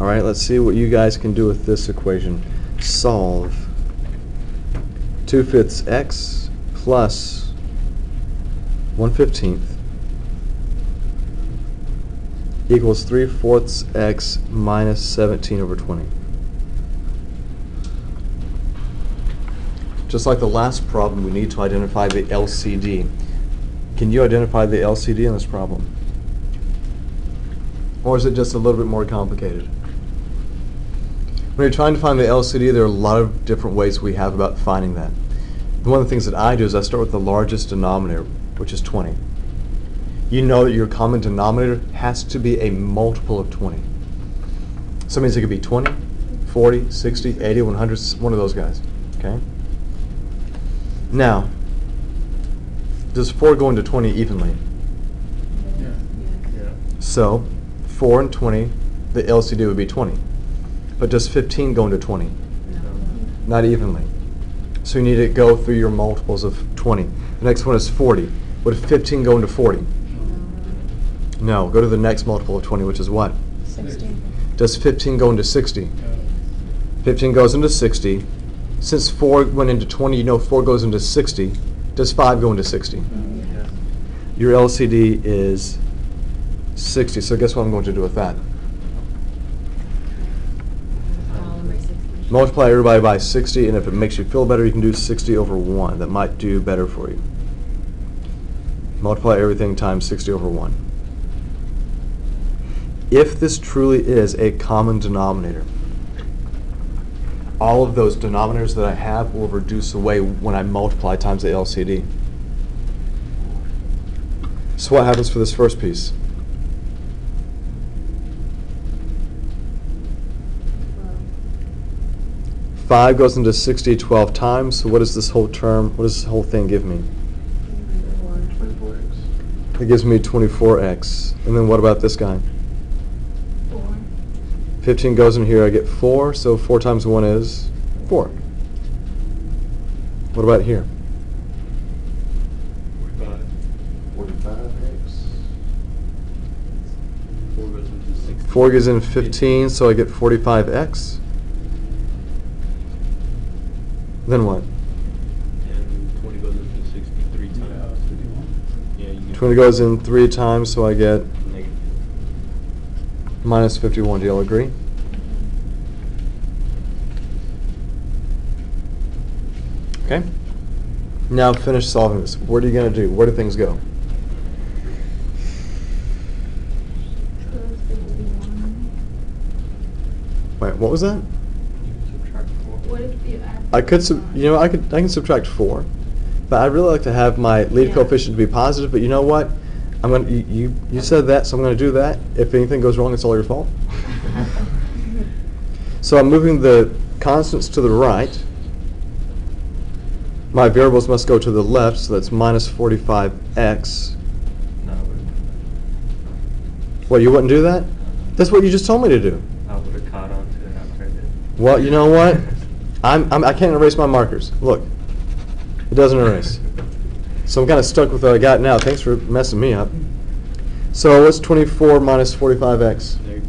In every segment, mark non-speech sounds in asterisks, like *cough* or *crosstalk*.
All right, let's see what you guys can do with this equation. Solve 2 fifths x plus 1 15th equals 3 fourths x minus 17 over 20. Just like the last problem, we need to identify the LCD. Can you identify the LCD in this problem? Or is it just a little bit more complicated? When you're trying to find the LCD, there are a lot of different ways we have about finding that. One of the things that I do is I start with the largest denominator, which is 20. You know that your common denominator has to be a multiple of 20. So it means it could be 20, 40, 60, 80, 100, one of those guys. Okay? Now, does 4 go into 20 evenly? Yeah. Yeah. So, 4 and 20, the LCD would be 20. But does 15 go into 20? No. Not evenly. So you need to go through your multiples of 20. The next one is 40. Would 15 go into 40? No. Go to the next multiple of 20, which is what? 60. Does 15 go into 60? 15 goes into 60. Since 4 went into 20, you know 4 goes into 60. Does 5 go into 60? Yeah. Mm-hmm. Your LCD is 60. So guess what I'm going to do with that? Multiply everybody by 60, and if it makes you feel better, you can do 60 over 1. That might do better for you. Multiply everything times 60 over 1. If this truly is a common denominator, all of those denominators that I have will reduce away when I multiply times the LCD. So what happens for this first piece? Five goes into 60 12 times, so what does this whole term, what does this whole thing give me? Twenty-four X. It gives me 24x. And then what about this guy? 4. 15 goes in here, I get 4, so 4 times 1 is 4. What about here? Forty-five. Forty-five X. Four goes into sixty. 4 goes in 15, so I get 45x. Then what? And twenty goes into sixty-three times. Yeah, you get. 20 goes in 3 times, so I get Negative. minus 51. Do you all agree? Okay. Now finish solving this. What are you going to do? Where do things go? Wait, what was that? You can subtract four. What if you? I could, sub- you know, I could, I can subtract four, but I'd really like to have my lead Yeah. coefficient to be positive. But you know what? I'm gonna, you, you, you said that, so I'm gonna do that. If anything goes wrong, it's all your fault. *laughs* So I'm moving the constants to the right. My variables must go to the left, so that's minus 45x. No, I would've- What, you wouldn't do that? That's what you just told me to do. I would have caught on to it after I did. Well, you know what? *laughs* I'm, I'm, I can't erase my markers. Look, it doesn't erase. So I'm kind of stuck with what I got now. Thanks for messing me up. So what's 24 minus 45x? Negative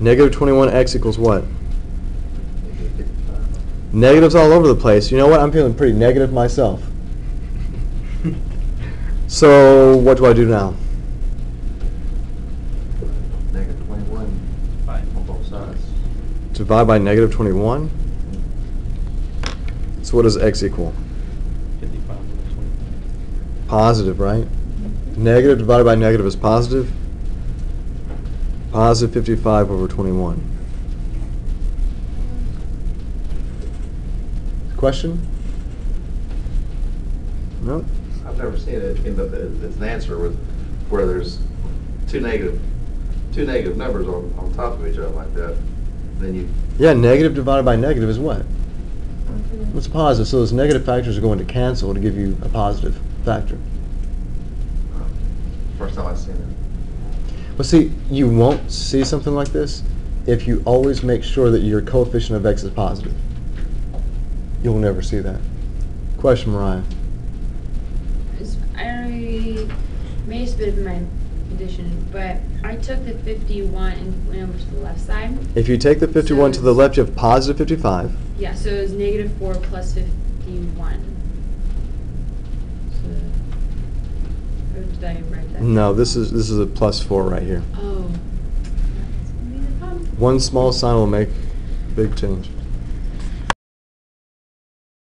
Negative 21x equals what? Negative. Negatives all over the place. You know what? I'm feeling pretty negative myself. *laughs* So what do I do now? Negative twenty-one Five. on both sides. Divide by negative 21. So what does x equal? Fifty-five. Positive, right? Negative divided by negative is positive. Positive 55 over 21. Question? No? I've never seen it, in the, it's an answer with, where there's two negative, two negative numbers on, on top of each other like that. Then you, Yeah, negative divided by negative is what? What's positive? So those negative factors are going to cancel to give you a positive factor. first time I've seen it. Well, see, you won't see something like this if you always make sure that your coefficient of x is positive. You'll never see that. Question, Mariah. Is- I made a bit of my addition, but I took the fifty-one and went over to the left side. If you take the 51 to the left, you have positive 55. Yeah, so it was negative four plus fifty-one. So, or did I write that? No, this is, this is a plus 4 right here. Oh, that's gonna be the problem. One small sign will make a big change.